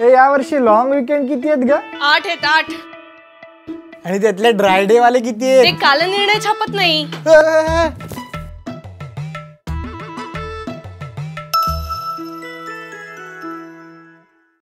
ए यावर्षी long weekend किती आहेत ग? आठ आहेत आठ. आणि त्यातले ड्राय डे वाले किती ते आहेत? काल निर्णय छापत नाही.